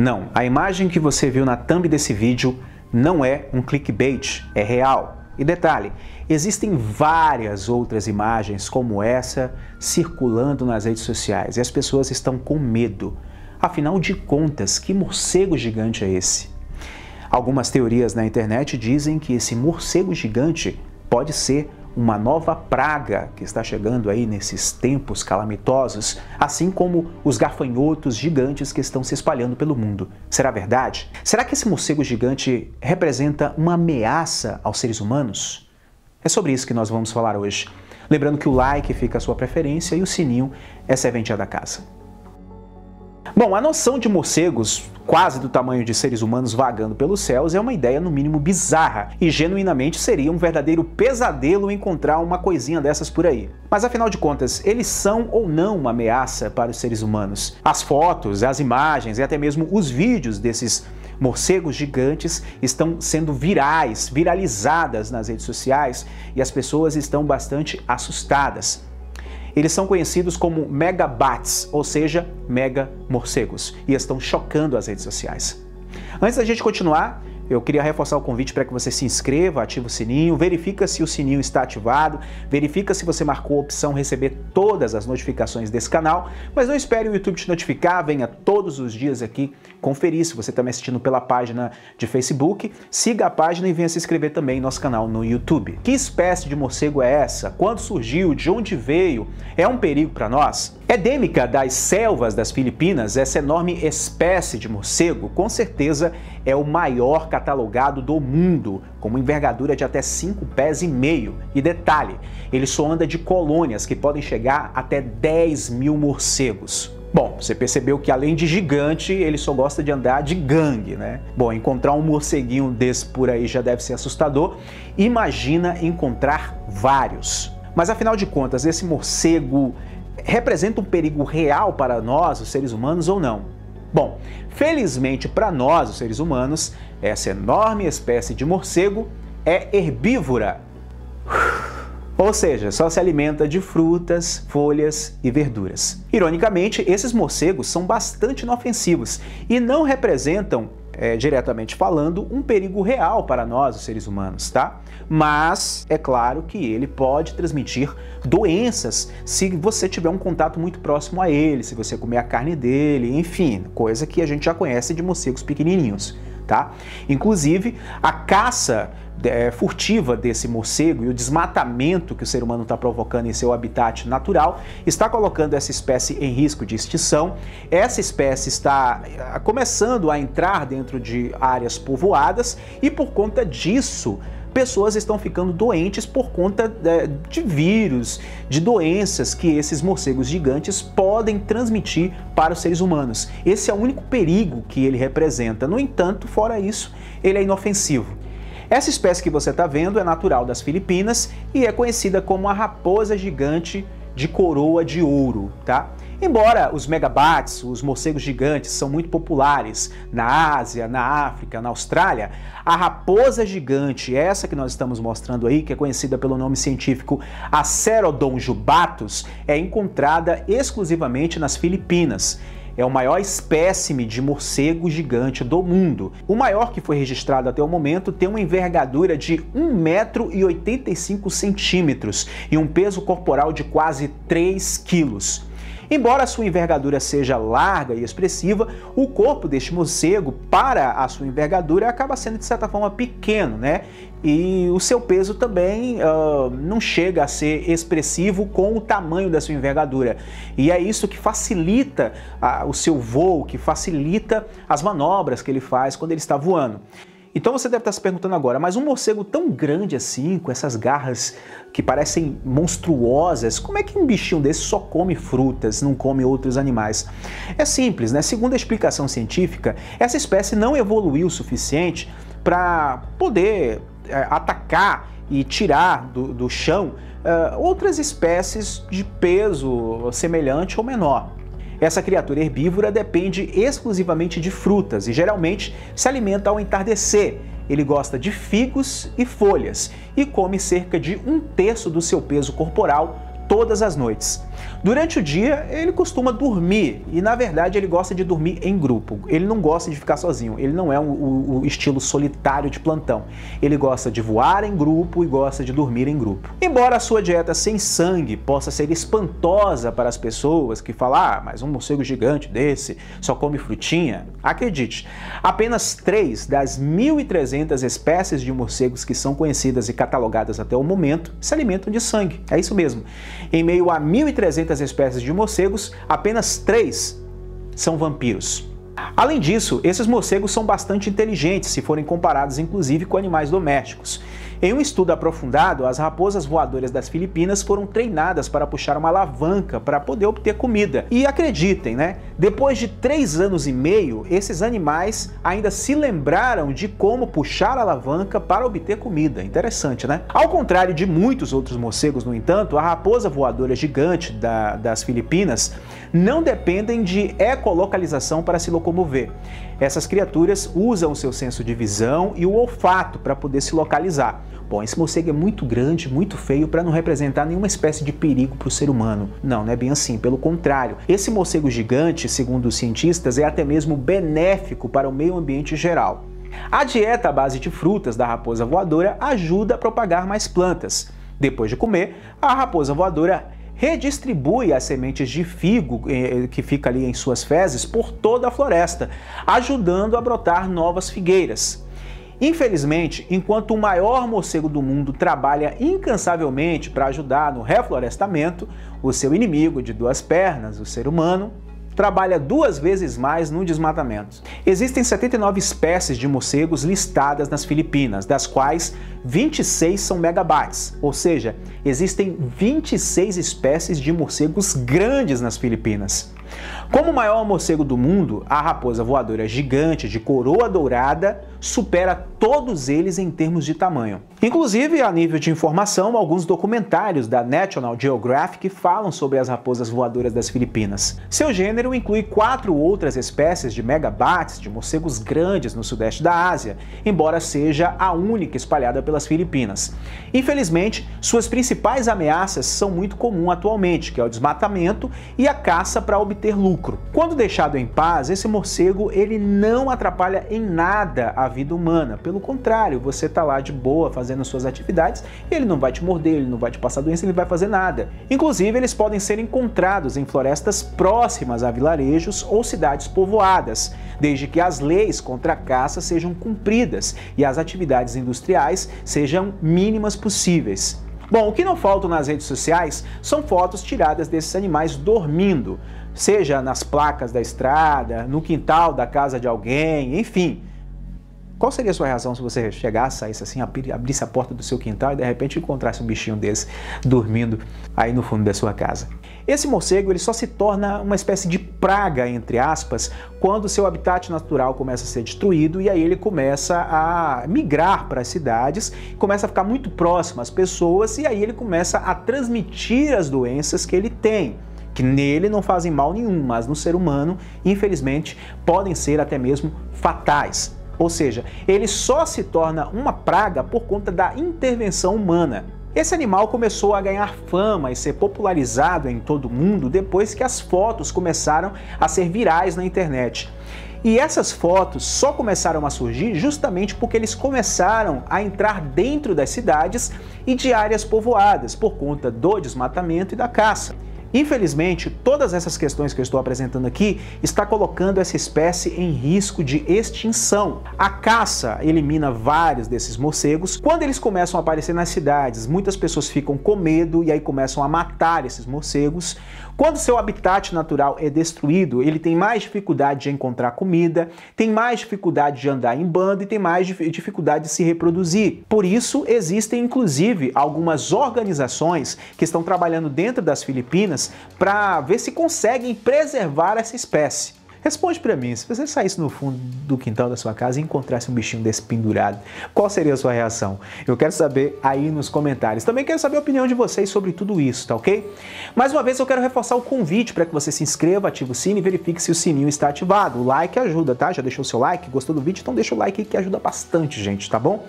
Não, a imagem que você viu na thumb desse vídeo não é um clickbait, é real. E detalhe, existem várias outras imagens como essa circulando nas redes sociais e as pessoas estão com medo. Afinal de contas, que morcego gigante é esse? Algumas teorias na internet dizem que esse morcego gigante pode ser uma nova praga que está chegando aí nesses tempos calamitosos, assim como os gafanhotos gigantes que estão se espalhando pelo mundo. Será verdade? Será que esse morcego gigante representa uma ameaça aos seres humanos? É sobre isso que nós vamos falar hoje. Lembrando que o like fica a sua preferência e o sininho é serventia da casa. Bom, a noção de morcegos quase do tamanho de seres humanos vagando pelos céus é uma ideia no mínimo bizarra e genuinamente seria um verdadeiro pesadelo encontrar uma coisinha dessas por aí. Mas afinal de contas, eles são ou não uma ameaça para os seres humanos? As fotos, as imagens e até mesmo os vídeos desses morcegos gigantes estão sendo virais, viralizadas nas redes sociais e as pessoas estão bastante assustadas. Eles são conhecidos como megabats, ou seja, mega morcegos, e estão chocando as redes sociais. Antes da gente continuar, eu queria reforçar o convite para que você se inscreva, ative o sininho, verifica se o sininho está ativado, verifica se você marcou a opção receber todas as notificações desse canal, mas não espere o YouTube te notificar, venha todos os dias aqui conferir se você está me assistindo pela página de Facebook, siga a página e venha se inscrever também em nosso canal no YouTube. Que espécie de morcego é essa? Quando surgiu? De onde veio? É um perigo para nós? Endêmica das selvas das Filipinas, essa enorme espécie de morcego com certeza é o maior catalogado do mundo, com uma envergadura de até 5 pés e meio. E detalhe, ele só anda de colônias que podem chegar até 10 mil morcegos. Bom, você percebeu que além de gigante, ele só gosta de andar de gangue, né? Bom, encontrar um morceguinho desse por aí já deve ser assustador. Imagina encontrar vários. Mas afinal de contas, esse morcego representa um perigo real para nós, os seres humanos, ou não? Bom, felizmente para nós, os seres humanos, essa enorme espécie de morcego é herbívora. Ou seja, só se alimenta de frutas, folhas e verduras. Ironicamente, esses morcegos são bastante inofensivos e não representam é, diretamente falando, um perigo real para nós, os seres humanos, tá? Mas é claro que ele pode transmitir doenças se você tiver um contato muito próximo a ele, se você comer a carne dele, enfim, coisa que a gente já conhece de morcegos pequenininhos. Tá? Inclusive, a caça é, furtiva desse morcego e o desmatamento que o ser humano está provocando em seu habitat natural está colocando essa espécie em risco de extinção. Essa espécie está é, começando a entrar dentro de áreas povoadas e por conta disso pessoas estão ficando doentes por conta é, de vírus, de doenças que esses morcegos gigantes podem transmitir para os seres humanos. Esse é o único perigo que ele representa. No entanto, fora isso, ele é inofensivo. Essa espécie que você está vendo é natural das Filipinas e é conhecida como a raposa gigante de coroa de ouro, tá? Embora os megabats, os morcegos gigantes, são muito populares na Ásia, na África, na Austrália, a raposa gigante, essa que nós estamos mostrando aí, que é conhecida pelo nome científico Acerodon jubatus, é encontrada exclusivamente nas Filipinas é o maior espécime de morcego gigante do mundo. O maior que foi registrado até o momento tem uma envergadura de 1,85m e um peso corporal de quase 3 quilos. Embora a sua envergadura seja larga e expressiva, o corpo deste morcego, para a sua envergadura, acaba sendo de certa forma pequeno, né? E o seu peso também uh, não chega a ser expressivo com o tamanho da sua envergadura. E é isso que facilita uh, o seu voo, que facilita as manobras que ele faz quando ele está voando. Então você deve estar se perguntando agora, mas um morcego tão grande assim, com essas garras que parecem monstruosas, como é que um bichinho desse só come frutas, não come outros animais? É simples, né? Segundo a explicação científica, essa espécie não evoluiu o suficiente para poder é, atacar e tirar do, do chão uh, outras espécies de peso semelhante ou menor. Essa criatura herbívora depende exclusivamente de frutas e geralmente se alimenta ao entardecer. Ele gosta de figos e folhas e come cerca de um terço do seu peso corporal todas as noites. Durante o dia, ele costuma dormir e, na verdade, ele gosta de dormir em grupo. Ele não gosta de ficar sozinho. Ele não é o, estilo solitário de plantão. Ele gosta de voar em grupo e gosta de dormir em grupo. Embora a sua dieta sem sangue possa ser espantosa para as pessoas que falam, ah, mas um morcego gigante desse só come frutinha, acredite, apenas três das 1.300 espécies de morcegos que são conhecidas e catalogadas até o momento se alimentam de sangue. É isso mesmo. Em meio a 1.300 espécies de morcegos, apenas três são vampiros. Além disso, esses morcegos são bastante inteligentes se forem comparados inclusive com animais domésticos. Em um estudo aprofundado, as raposas voadoras das Filipinas foram treinadas para puxar uma alavanca para poder obter comida. E acreditem, né? Depois de três anos e meio, esses animais ainda se lembraram de como puxar a alavanca para obter comida. Interessante, né? Ao contrário de muitos outros morcegos, no entanto, a raposa voadora gigante da, das Filipinas não dependem de ecolocalização para se locomover. Essas criaturas usam o seu senso de visão e o olfato para poder se localizar. Bom, esse morcego é muito grande, muito feio para não representar nenhuma espécie de perigo para o ser humano. Não, não é bem assim. Pelo contrário, esse morcego gigante, segundo os cientistas, é até mesmo benéfico para o meio ambiente geral. A dieta à base de frutas da raposa voadora ajuda a propagar mais plantas. Depois de comer, a raposa voadora redistribui as sementes de figo eh, que fica ali em suas fezes por toda a floresta, ajudando a brotar novas figueiras. Infelizmente, enquanto o maior morcego do mundo trabalha incansavelmente para ajudar no reflorestamento, o seu inimigo de duas pernas, o ser humano, trabalha duas vezes mais no desmatamento. Existem 79 espécies de morcegos listadas nas Filipinas, das quais 26 são megabytes, ou seja, existem 26 espécies de morcegos grandes nas Filipinas. Como o maior morcego do mundo, a raposa voadora gigante de coroa dourada supera todos eles em termos de tamanho. Inclusive, a nível de informação, alguns documentários da National Geographic falam sobre as raposas voadoras das Filipinas. Seu gênero inclui quatro outras espécies de megabates, de morcegos grandes no sudeste da Ásia, embora seja a única espalhada pelas Filipinas. Infelizmente, suas principais ameaças são muito comuns atualmente, que é o desmatamento e a caça para obter lucro. Quando deixado em paz, esse morcego ele não atrapalha em nada a vida humana. Pelo contrário, você está lá de boa fazendo suas atividades, ele não vai te morder, ele não vai te passar doença, ele vai fazer nada. Inclusive, eles podem ser encontrados em florestas próximas a vilarejos ou cidades povoadas, desde que as leis contra a caça sejam cumpridas e as atividades industriais sejam mínimas possíveis. Bom, o que não falta nas redes sociais são fotos tiradas desses animais dormindo, seja nas placas da estrada, no quintal da casa de alguém, enfim. Qual seria a sua reação se você chegasse, saísse assim, abrisse a porta do seu quintal e de repente encontrasse um bichinho desse dormindo aí no fundo da sua casa? Esse morcego ele só se torna uma espécie de praga, entre aspas, quando seu habitat natural começa a ser destruído e aí ele começa a migrar para as cidades, começa a ficar muito próximo às pessoas e aí ele começa a transmitir as doenças que ele tem que nele não fazem mal nenhum, mas no ser humano, infelizmente, podem ser até mesmo fatais. Ou seja, ele só se torna uma praga por conta da intervenção humana. Esse animal começou a ganhar fama e ser popularizado em todo o mundo depois que as fotos começaram a ser virais na internet. E essas fotos só começaram a surgir justamente porque eles começaram a entrar dentro das cidades e de áreas povoadas por conta do desmatamento e da caça. Infelizmente, todas essas questões que eu estou apresentando aqui está colocando essa espécie em risco de extinção. A caça elimina vários desses morcegos. Quando eles começam a aparecer nas cidades, muitas pessoas ficam com medo e aí começam a matar esses morcegos. Quando seu habitat natural é destruído, ele tem mais dificuldade de encontrar comida, tem mais dificuldade de andar em bando e tem mais dificuldade de se reproduzir. Por isso, existem inclusive algumas organizações que estão trabalhando dentro das Filipinas para ver se conseguem preservar essa espécie. Responde para mim, se você saísse no fundo do quintal da sua casa e encontrasse um bichinho desse pendurado, qual seria a sua reação? Eu quero saber aí nos comentários. Também quero saber a opinião de vocês sobre tudo isso, tá ok? Mais uma vez eu quero reforçar o convite para que você se inscreva, ative o sino e verifique se o sininho está ativado. O like ajuda, tá? Já deixou o seu like? Gostou do vídeo? Então deixa o like que ajuda bastante, gente, tá bom?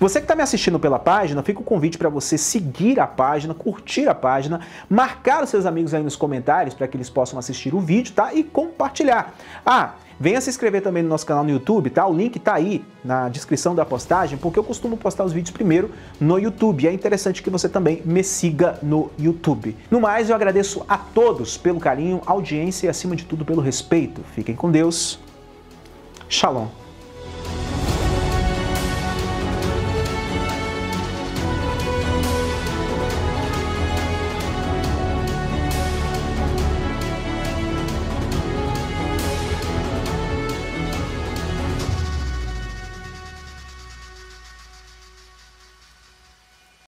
Você que está me assistindo pela página, fica o convite para você seguir a página, curtir a página, marcar os seus amigos aí nos comentários para que eles possam assistir o vídeo, tá? E compartilhar. Ah, venha se inscrever também no nosso canal no YouTube, tá? O link tá aí na descrição da postagem, porque eu costumo postar os vídeos primeiro no YouTube. E é interessante que você também me siga no YouTube. No mais, eu agradeço a todos pelo carinho, audiência e acima de tudo pelo respeito. Fiquem com Deus. Shalom.